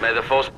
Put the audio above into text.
May the force